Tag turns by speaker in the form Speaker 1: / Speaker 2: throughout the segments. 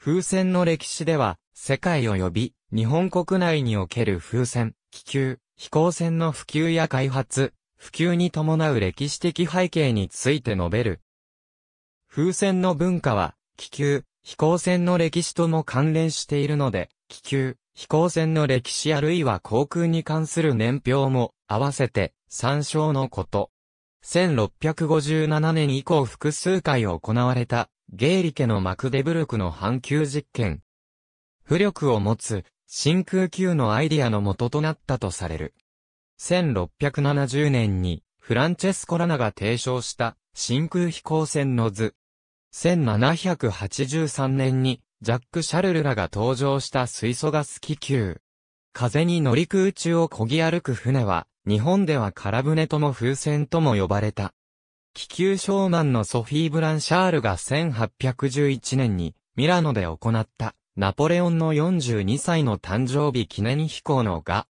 Speaker 1: 風船の歴史では、世界及び日本国内における風船、気球、飛行船の普及や開発、普及に伴う歴史的背景について述べる。風船の文化は、気球、飛行船の歴史とも関連しているので、気球、飛行船の歴史あるいは航空に関する年表も合わせて参照のこと。1657年以降複数回行われたゲーリ家のマクデブルクの半球実験。浮力を持つ真空球のアイディアの元となったとされる。1670年にフランチェスコ・ラナが提唱した真空飛行船の図。1783年にジャック・シャルルらが登場した水素ガス気球。風に乗り空中を漕ぎ歩く船は、日本では空船とも風船とも呼ばれた。気球ショーマンのソフィー・ブランシャールが1811年にミラノで行ったナポレオンの42歳の誕生日記念飛行のが、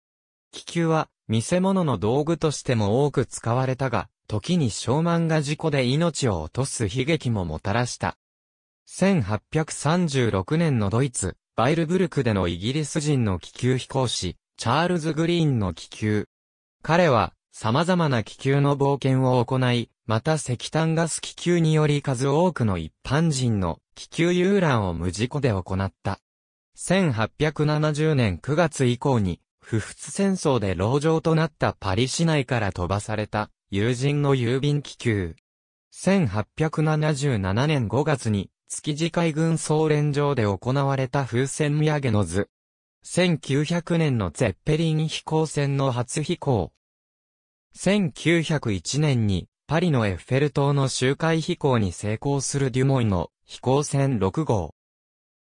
Speaker 1: 気球は見せ物の道具としても多く使われたが、時にショーマンが事故で命を落とす悲劇ももたらした。1836年のドイツ、バイルブルクでのイギリス人の気球飛行士、チャールズ・グリーンの気球。彼は、様々な気球の冒険を行い、また石炭ガス気球により数多くの一般人の気球遊覧を無事故で行った。1870年9月以降に、不仏戦争で籠城となったパリ市内から飛ばされた友人の郵便気球。1877年5月に築地海軍総連上で行われた風船土産の図。1900年のゼッペリン飛行船の初飛行。1901年にパリのエッフェル塔の周回飛行に成功するデュモイの飛行船6号。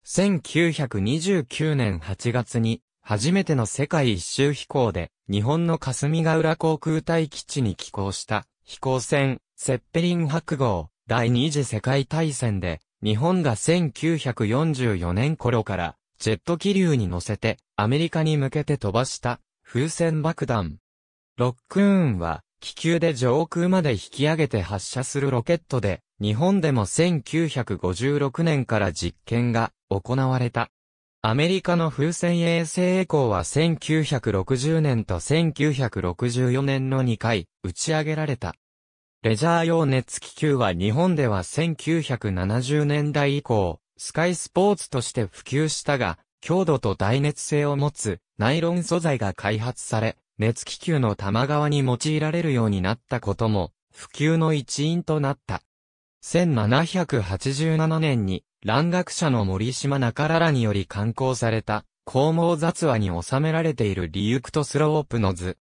Speaker 1: 1929年8月に初めての世界一周飛行で日本の霞ヶ浦航空隊基地に寄港した飛行船セッペリン白号第二次世界大戦で日本が1944年頃からジェット気流に乗せてアメリカに向けて飛ばした風船爆弾。ロックーンは気球で上空まで引き上げて発射するロケットで、日本でも1956年から実験が行われた。アメリカの風船衛星エコーは1960年と1964年の2回打ち上げられた。レジャー用熱気球は日本では1970年代以降、スカイスポーツとして普及したが、強度と耐熱性を持つナイロン素材が開発され、熱気球の玉川に用いられるようになったことも、普及の一因となった。1787年に、蘭学者の森島中良らにより刊行された、光毛雑話に収められているリユクトスロープの図。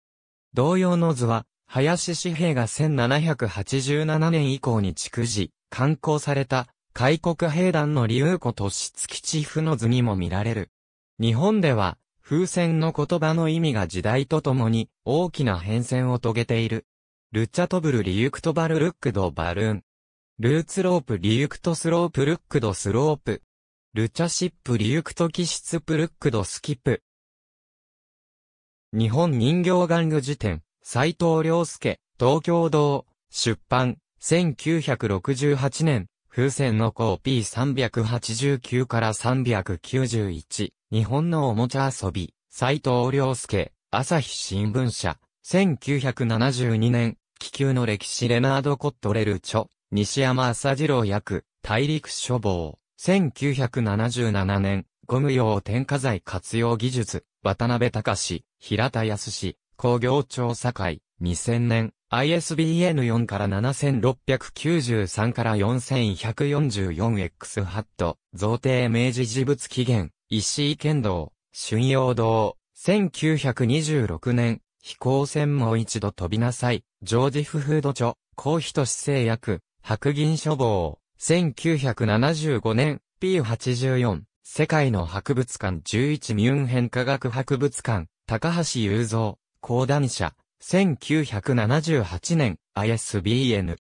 Speaker 1: 同様の図は、林紙幣が1787年以降に逐次、刊行された、開国兵団のリュウコ都市月地府の図にも見られる。日本では、風船の言葉の意味が時代とともに大きな変遷を遂げている。ルッチャトブルリユクトバルルックドバルーン。ルーツロープリユクトスロープルックドスロープ。ルチャシップリユクト気質プルックドスキップ。日本人形玩具辞典、斎藤良介、東京堂、出版、1968年、風船のコーピー389から391。日本のおもちゃ遊び、斎藤良介、朝日新聞社、1972年、気球の歴史レナード・コットレル著、西山朝次郎役、大陸処方、1977年、ゴム用添加剤活用技術、渡辺隆、平田康、工業調査会、2000年、ISBN4 から7693から 4144X ハット、贈呈明治事物起源、石井剣道、春陽道、1926年、飛行船もう一度飛びなさい、ジョージフフード著、高等製薬、白銀処方、1975年、P84、世界の博物館11ミュンヘン科学博物館、高橋雄三、講談社、1978年、ISBN。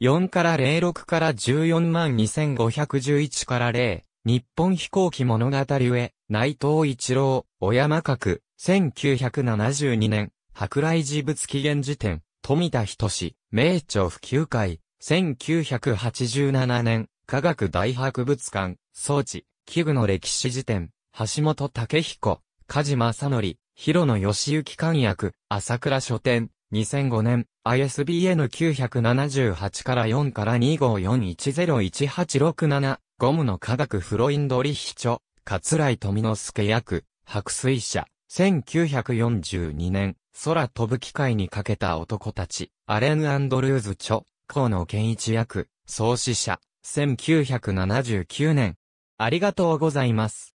Speaker 1: 4から06から14万2511から0。日本飛行機物語へ、内藤一郎、小山閣、1972年、舶来事物起源辞典、富田仁名著普及会、1987年、科学大博物館、装置、器具の歴史辞典、橋本武彦、梶正則、広野義行監訳、朝倉書店、2005年、ISBN 978から4から254101867、ゴムの科学フロインドリヒ著、桂井富之助役、白水社、1942年、空飛ぶ機械にかけた男たち、アレン・アンドルーズ著、河野健一役、創始者、1979年。ありがとうございます。